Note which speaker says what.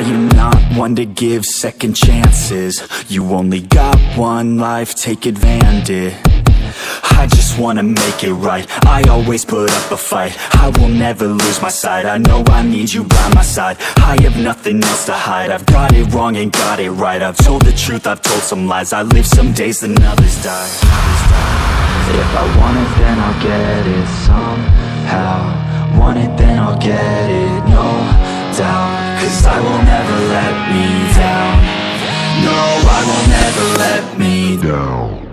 Speaker 1: Am not one to give second chances? You only got one life, take advantage. I just wanna make it right. I always put up a fight. I will never lose my sight. I know I need you by my side. I have nothing else to hide. I've got it wrong and got it right. I've told the truth, I've told some lies. I live some days, then others die. If I want it, then I'll get it somehow. Want it, then I'll get it down.